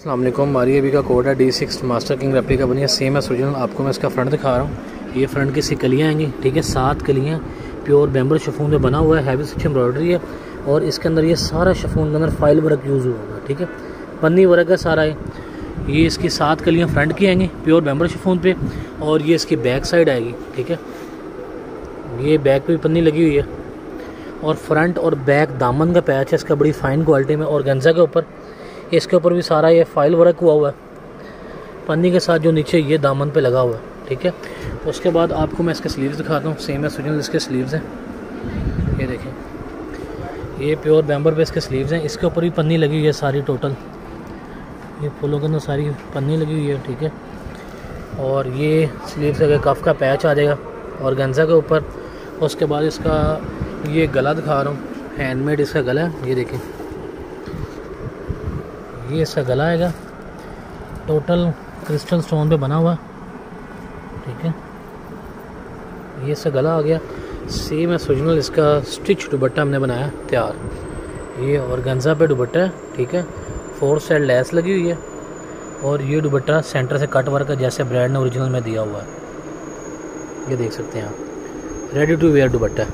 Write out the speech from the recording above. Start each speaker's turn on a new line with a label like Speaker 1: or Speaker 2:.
Speaker 1: अल्लाम हमारी अभी का कोड है D six master king replica बनी है सेम है ओरिजिनल आपको मैं इसका फ्रंट दिखा रहा हूँ। ये फ्रंट की सी कलियाँ आएँगी ठीक है? सात कलियाँ प्योर बैम्बर शफून में बना हुआ है हैवी सिक्स एम्ब्रॉयडरी है। और इसके अंदर ये सारा शफून के अंदर फ़ाइल वर्क यूज़ हुआ होगा, ठीक है? पन्नी वर्क है सारा है ये इसकी सात कलियाँ फ्रंट की आएँगी प्योर बैम्बर शफून पे, और ये इसकी बैक साइड आएगी, ठीक है? ये बैक पे भी पन्नी लगी हुई है। और फ्रंट और बैक दामन का पैच है, इसका बड़ी फाइन क्वालिटी में, और गंजा के ऊपर। इसके ऊपर भी सारा ये फ़ाइल वर्क हुआ हुआ है। पन्नी के साथ जो नीचे ये दामन पे लगा हुआ है, ठीक है? उसके बाद आपको मैं इसके स्लीव्स दिखाता हूँ। सेम है सुजन इसके स्लीव्स हैं। ये देखें। ये प्योर बैम्बर पे इसके स्लीव्स हैं। इसके ऊपर भी पन्नी लगी हुई है सारी टोटल ये फूलों के अंदर सारी पन्नी लगी हुई है, ठीक है? और ये स्लीव से कफ का पैच आ जाएगा और गंजा के ऊपर, उसके बाद इसका ये गला दिखा रहा हूँ। हैंडमेड इसका गला है। ये देखें। ये इसका गला आएगा। टोटल क्रिस्टल स्टोन पे बना हुआ। ठीक है। ये इसका गला आ गया। सेम है ओरिजिनल इसका स्टिच दुबट्टा हमने बनाया, तैयार। ये और गंजा पे दुबट्टा है, ठीक है। फोर साइड लेस लगी हुई है। और ये दुबट्टा सेंटर से कट वर्क जैसे ब्रांड ने ओरिजिनल में दिया हुआ है। ये देख सकते हैं आप। Ready to where dupatta